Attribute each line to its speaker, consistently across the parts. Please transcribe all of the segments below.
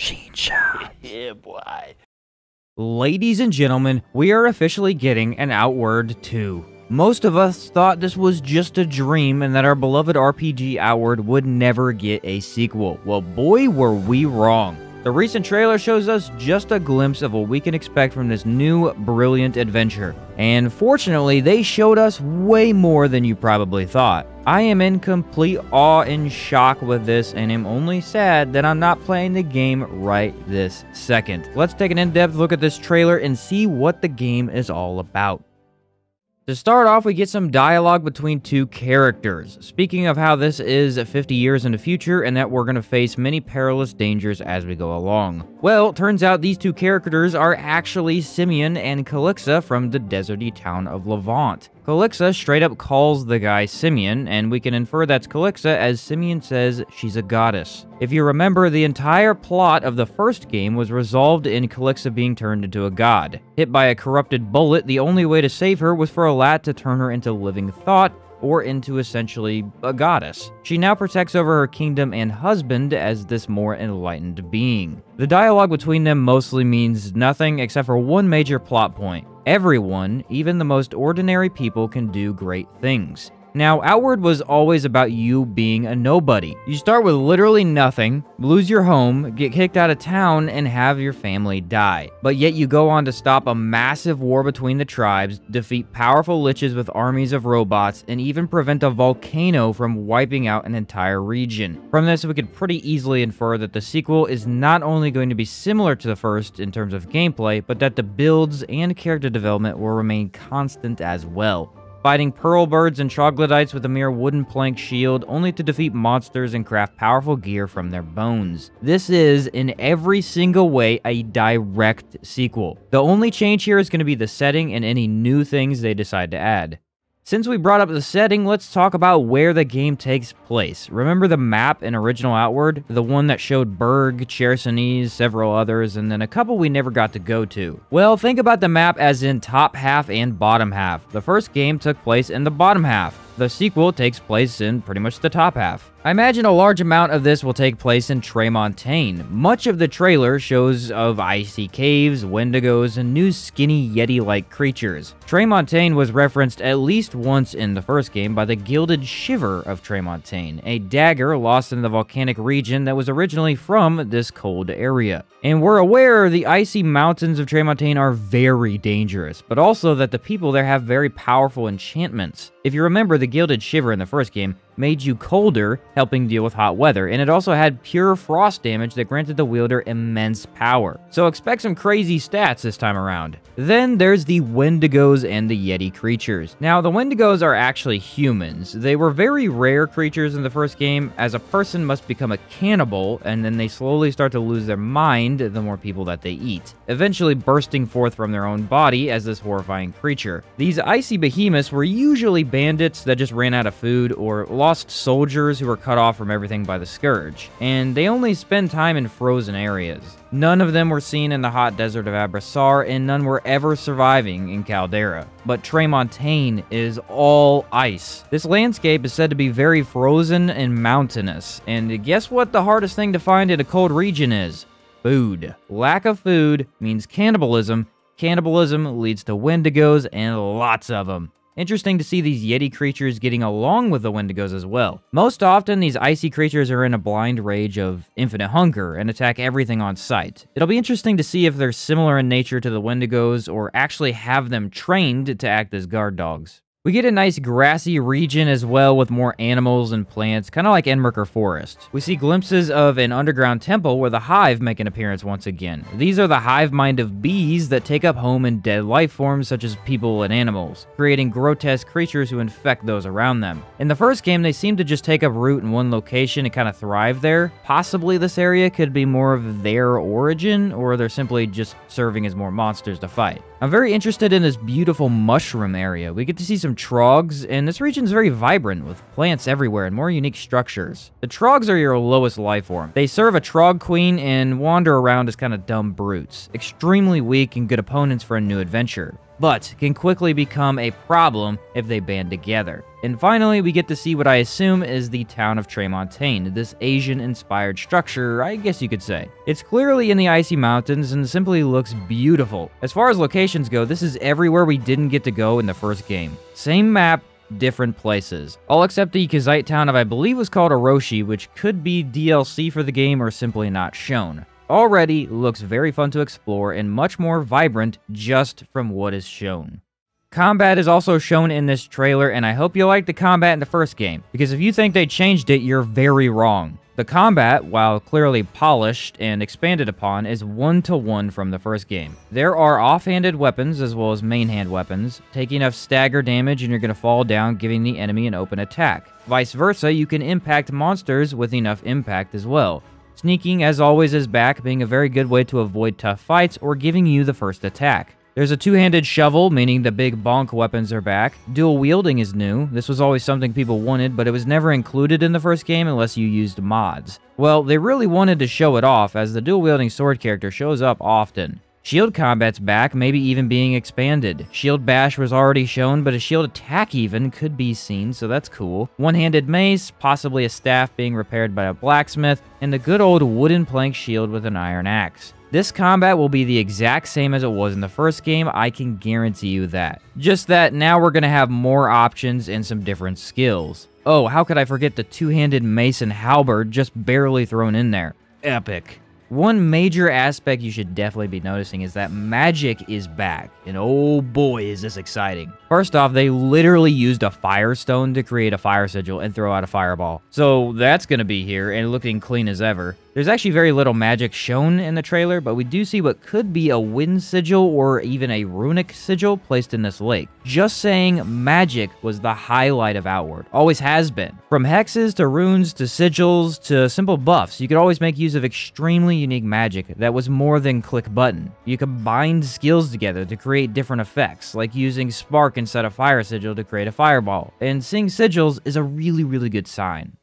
Speaker 1: Sheen shot.
Speaker 2: yeah, boy.
Speaker 1: Ladies and gentlemen, we are officially getting an Outward 2. Most of us thought this was just a dream and that our beloved RPG Outward would never get a sequel. Well, boy, were we wrong. The recent trailer shows us just a glimpse of what we can expect from this new, brilliant adventure. And fortunately, they showed us way more than you probably thought. I am in complete awe and shock with this, and am only sad that I'm not playing the game right this second. Let's take an in-depth look at this trailer and see what the game is all about. To start off, we get some dialogue between two characters, speaking of how this is 50 years in the future and that we're going to face many perilous dangers as we go along. Well, turns out these two characters are actually Simeon and Calixa from the deserty town of Levant. Calixa straight up calls the guy Simeon, and we can infer that's Calixa as Simeon says she's a goddess. If you remember, the entire plot of the first game was resolved in Calixa being turned into a god. Hit by a corrupted bullet, the only way to save her was for Elatt to turn her into living thought, or into essentially a goddess. She now protects over her kingdom and husband as this more enlightened being. The dialogue between them mostly means nothing except for one major plot point. Everyone, even the most ordinary people, can do great things. Now, Outward was always about you being a nobody. You start with literally nothing, lose your home, get kicked out of town, and have your family die. But yet you go on to stop a massive war between the tribes, defeat powerful liches with armies of robots, and even prevent a volcano from wiping out an entire region. From this, we could pretty easily infer that the sequel is not only going to be similar to the first in terms of gameplay, but that the builds and character development will remain constant as well fighting pearl birds and troglodytes with a mere wooden plank shield, only to defeat monsters and craft powerful gear from their bones. This is, in every single way, a direct sequel. The only change here is going to be the setting and any new things they decide to add. Since we brought up the setting, let's talk about where the game takes place. Remember the map in Original Outward? The one that showed Berg, Chersonese, several others, and then a couple we never got to go to. Well, think about the map as in top half and bottom half. The first game took place in the bottom half. The sequel takes place in pretty much the top half. I imagine a large amount of this will take place in Tremontaine. Much of the trailer shows of icy caves, wendigos, and new skinny yeti-like creatures. Tremontaine was referenced at least once in the first game by the Gilded Shiver of Tremontaine, a dagger lost in the volcanic region that was originally from this cold area. And we're aware the icy mountains of Tremontaine are very dangerous, but also that the people there have very powerful enchantments. If you remember, the Gilded Shiver in the first game made you colder, helping deal with hot weather, and it also had pure frost damage that granted the wielder immense power. So expect some crazy stats this time around. Then there's the Wendigos and the Yeti creatures. Now, the Wendigos are actually humans. They were very rare creatures in the first game, as a person must become a cannibal, and then they slowly start to lose their mind the more people that they eat, eventually bursting forth from their own body as this horrifying creature. These icy behemoths were usually bandits that just ran out of food or lost soldiers who were cut off from everything by the Scourge, and they only spend time in frozen areas. None of them were seen in the hot desert of Abrassar, and none were ever surviving in Caldera. But Tremontaine is all ice. This landscape is said to be very frozen and mountainous, and guess what the hardest thing to find in a cold region is? Food. Lack of food means cannibalism. Cannibalism leads to wendigos and lots of them. Interesting to see these Yeti creatures getting along with the Wendigos as well. Most often, these icy creatures are in a blind rage of infinite hunger and attack everything on sight. It'll be interesting to see if they're similar in nature to the Wendigos or actually have them trained to act as guard dogs. We get a nice grassy region as well with more animals and plants, kind of like Enmerkar Forest. We see glimpses of an underground temple where the Hive make an appearance once again. These are the hive mind of bees that take up home in dead life forms such as people and animals, creating grotesque creatures who infect those around them. In the first game, they seem to just take up root in one location and kind of thrive there. Possibly this area could be more of their origin, or they're simply just serving as more monsters to fight. I'm very interested in this beautiful mushroom area. We get to see some trogs, and this region is very vibrant with plants everywhere and more unique structures. The trogs are your lowest life form. They serve a trog queen and wander around as kind of dumb brutes, extremely weak and good opponents for a new adventure. But can quickly become a problem if they band together. And finally, we get to see what I assume is the town of Tremontaine, this Asian-inspired structure, I guess you could say. It's clearly in the icy mountains and simply looks beautiful. As far as locations go, this is everywhere we didn't get to go in the first game. Same map, different places. All except the Kazite town of I believe was called Oroshi, which could be DLC for the game or simply not shown. Already looks very fun to explore and much more vibrant just from what is shown. Combat is also shown in this trailer, and I hope you like the combat in the first game, because if you think they changed it, you're very wrong. The combat, while clearly polished and expanded upon, is one-to-one -one from the first game. There are offhanded weapons as well as main-hand weapons. Take enough stagger damage and you're going to fall down, giving the enemy an open attack. Vice versa, you can impact monsters with enough impact as well. Sneaking, as always, is back, being a very good way to avoid tough fights or giving you the first attack. There's a two-handed shovel, meaning the big bonk weapons are back. Dual wielding is new. This was always something people wanted, but it was never included in the first game unless you used mods. Well, they really wanted to show it off, as the dual wielding sword character shows up often. Shield combat's back, maybe even being expanded. Shield bash was already shown, but a shield attack even could be seen, so that's cool. One-handed mace, possibly a staff being repaired by a blacksmith, and the good old wooden plank shield with an iron axe. This combat will be the exact same as it was in the first game, I can guarantee you that. Just that now we're going to have more options and some different skills. Oh, how could I forget the two-handed mace and halberd just barely thrown in there. Epic. One major aspect you should definitely be noticing is that magic is back, and oh boy is this exciting. First off, they literally used a firestone to create a fire sigil and throw out a fireball. So that's gonna be here and looking clean as ever. There's actually very little magic shown in the trailer, but we do see what could be a wind sigil or even a runic sigil placed in this lake. Just saying, magic was the highlight of Outward. Always has been. From hexes to runes to sigils to simple buffs, you could always make use of extremely unique magic that was more than click button. You combined skills together to create different effects, like using spark instead of fire sigil to create a fireball. And seeing sigils is a really, really good sign.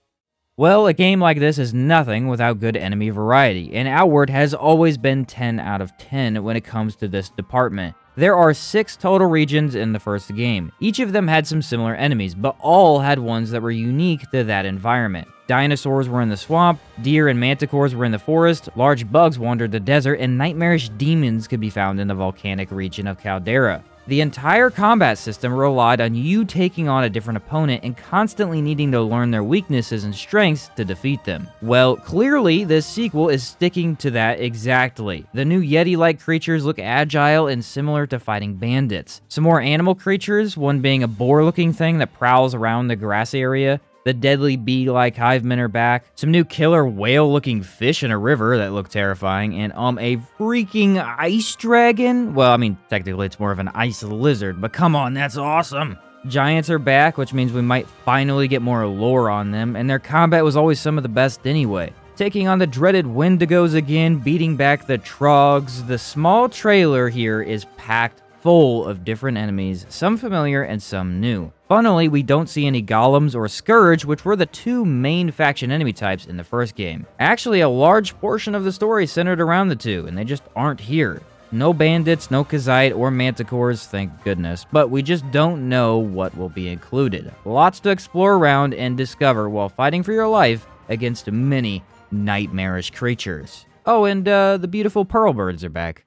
Speaker 1: Well, a game like this is nothing without good enemy variety, and Outward has always been 10 out of 10 when it comes to this department. There are six total regions in the first game. Each of them had some similar enemies, but all had ones that were unique to that environment. Dinosaurs were in the swamp, deer and manticores were in the forest, large bugs wandered the desert, and nightmarish demons could be found in the volcanic region of Caldera. The entire combat system relied on you taking on a different opponent and constantly needing to learn their weaknesses and strengths to defeat them. Well, clearly this sequel is sticking to that exactly. The new Yeti-like creatures look agile and similar to fighting bandits. Some more animal creatures, one being a boar-looking thing that prowls around the grass area, the deadly bee-like hivemen are back. Some new killer whale-looking fish in a river that look terrifying. And, um, a freaking ice dragon? Well, I mean, technically it's more of an ice lizard, but come on, that's awesome! Giants are back, which means we might finally get more lore on them, and their combat was always some of the best anyway. Taking on the dreaded Wendigos again, beating back the Trogs, the small trailer here is packed full of different enemies, some familiar and some new. Funnily, we don't see any golems or scourge, which were the two main faction enemy types in the first game. Actually, a large portion of the story centered around the two, and they just aren't here. No bandits, no Kazite, or Manticores, thank goodness, but we just don't know what will be included. Lots to explore around and discover while fighting for your life against many nightmarish creatures. Oh, and uh, the beautiful pearl birds are back.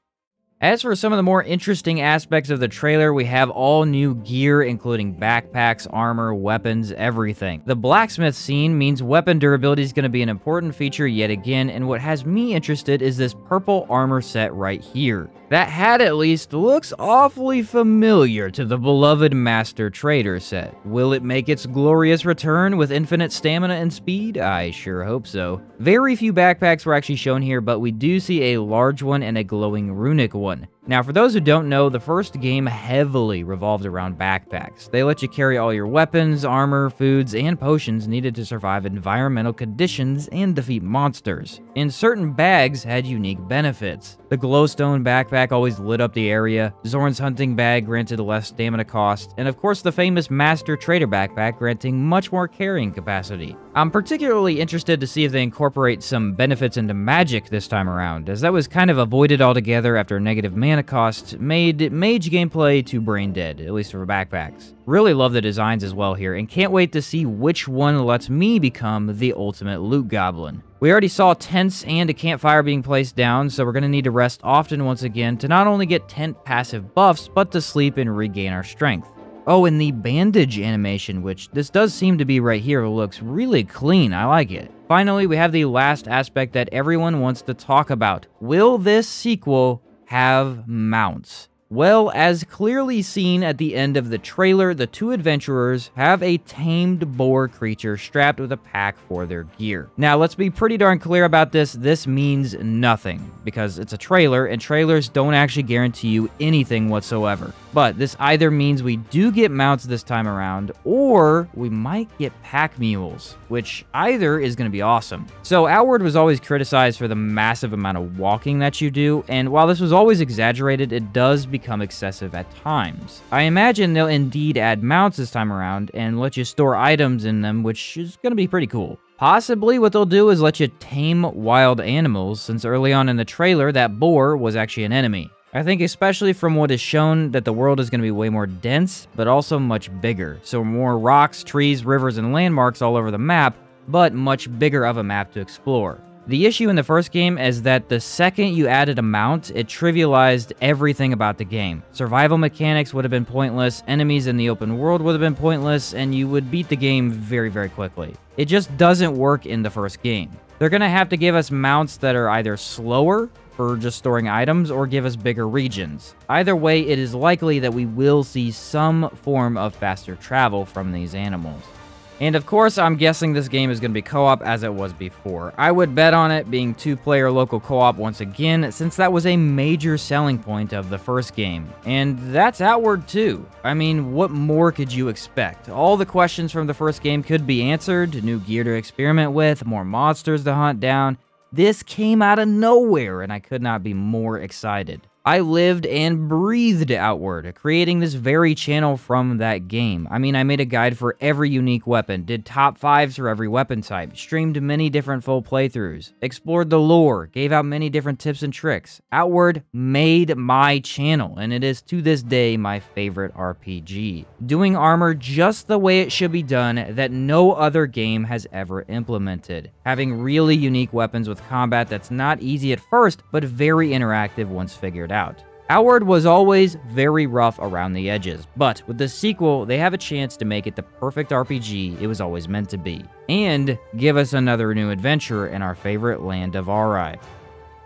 Speaker 1: As for some of the more interesting aspects of the trailer, we have all new gear, including backpacks, armor, weapons, everything. The blacksmith scene means weapon durability is going to be an important feature yet again, and what has me interested is this purple armor set right here. That hat, at least, looks awfully familiar to the beloved Master Trader set. Will it make its glorious return with infinite stamina and speed? I sure hope so. Very few backpacks were actually shown here, but we do see a large one and a glowing runic one one. Now, for those who don't know, the first game heavily revolved around backpacks. They let you carry all your weapons, armor, foods, and potions needed to survive environmental conditions and defeat monsters. And certain bags had unique benefits. The glowstone backpack always lit up the area, Zhorn's hunting bag granted less stamina cost, and of course the famous Master Trader backpack granting much more carrying capacity. I'm particularly interested to see if they incorporate some benefits into magic this time around, as that was kind of avoided altogether after negative mana cost made mage gameplay too brain dead, at least for backpacks. Really love the designs as well here, and can't wait to see which one lets me become the ultimate loot goblin. We already saw tents and a campfire being placed down, so we're going to need to rest often once again to not only get tent passive buffs, but to sleep and regain our strength. Oh, and the bandage animation, which this does seem to be right here, looks really clean. I like it. Finally, we have the last aspect that everyone wants to talk about. Will this sequel have mounts? Well, as clearly seen at the end of the trailer, the two adventurers have a tamed boar creature strapped with a pack for their gear. Now, let's be pretty darn clear about this. This means nothing, because it's a trailer, and trailers don't actually guarantee you anything whatsoever. But this either means we do get mounts this time around, or we might get pack mules, which either is going to be awesome. So Outward was always criticized for the massive amount of walking that you do, and while this was always exaggerated, it does become excessive at times. I imagine they'll indeed add mounts this time around and let you store items in them, which is going to be pretty cool. Possibly what they'll do is let you tame wild animals, since early on in the trailer, that boar was actually an enemy. I think especially from what is shown that the world is going to be way more dense, but also much bigger. So more rocks, trees, rivers, and landmarks all over the map, but much bigger of a map to explore. The issue in the first game is that the second you added a mount, it trivialized everything about the game. Survival mechanics would have been pointless, enemies in the open world would have been pointless, and you would beat the game very, very quickly. It just doesn't work in the first game. They're going to have to give us mounts that are either slower for just storing items or give us bigger regions. Either way, it is likely that we will see some form of faster travel from these animals. And of course, I'm guessing this game is going to be co-op as it was before. I would bet on it being two-player local co-op once again, since that was a major selling point of the first game. And that's Outward too. I mean, what more could you expect? All the questions from the first game could be answered, new gear to experiment with, more monsters to hunt down, this came out of nowhere, and I could not be more excited. I lived and breathed Outward, creating this very channel from that game. I mean, I made a guide for every unique weapon, did top 5s for every weapon type, streamed many different full playthroughs, explored the lore, gave out many different tips and tricks. Outward made my channel, and it is to this day my favorite RPG. Doing armor just the way it should be done that no other game has ever implemented. Having really unique weapons with combat that's not easy at first, but very interactive once figured figured out. Outward was always very rough around the edges, but with the sequel, they have a chance to make it the perfect RPG it was always meant to be, and give us another new adventure in our favorite land of Aurai.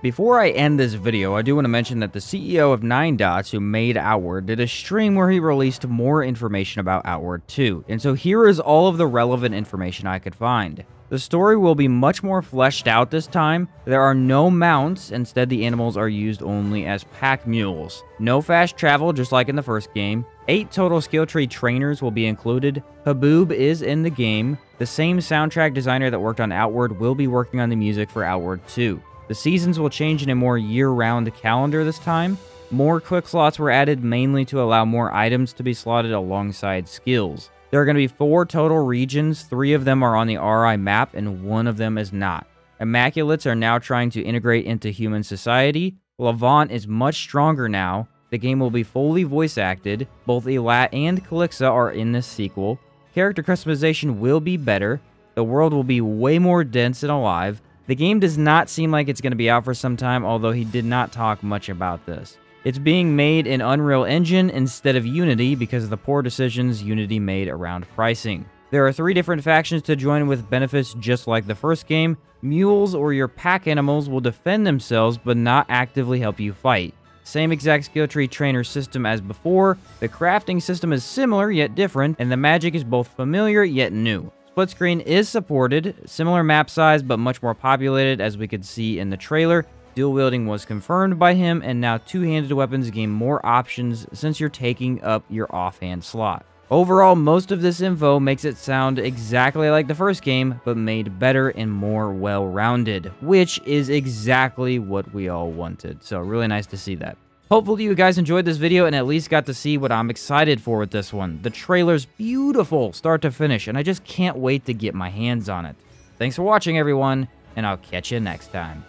Speaker 1: Before I end this video, I do want to mention that the CEO of Ninedots, who made Outward, did a stream where he released more information about Outward 2, and so here is all of the relevant information I could find. The story will be much more fleshed out this time. There are no mounts, instead the animals are used only as pack mules. No fast travel, just like in the first game. Eight total skill tree trainers will be included. Haboob is in the game. The same soundtrack designer that worked on Outward will be working on the music for Outward 2. The seasons will change in a more year-round calendar this time. More quick slots were added mainly to allow more items to be slotted alongside skills. There are going to be four total regions. Three of them are on the Aurai map, and one of them is not. Immaculates are now trying to integrate into human society. Levant is much stronger now. The game will be fully voice acted. Both Elatt and Calixa are in this sequel. Character customization will be better. The world will be way more dense and alive. The game does not seem like it's going to be out for some time, although he did not talk much about this. It's being made in Unreal Engine instead of Unity because of the poor decisions Unity made around pricing. There are three different factions to join with benefits just like the first game. Mules or your pack animals will defend themselves but not actively help you fight. Same exact skill tree trainer system as before, the crafting system is similar yet different, and the magic is both familiar yet new. Split screen is supported, similar map size but much more populated as we could see in the trailer, Dual wielding was confirmed by him, and now two-handed weapons gain more options since you're taking up your offhand slot. Overall, most of this info makes it sound exactly like the first game, but made better and more well-rounded, which is exactly what we all wanted. So really nice to see that. Hopefully you guys enjoyed this video and at least got to see what I'm excited for with this one. The trailer's beautiful start to finish, and I just can't wait to get my hands on it. Thanks for watching, everyone, and I'll catch you next time.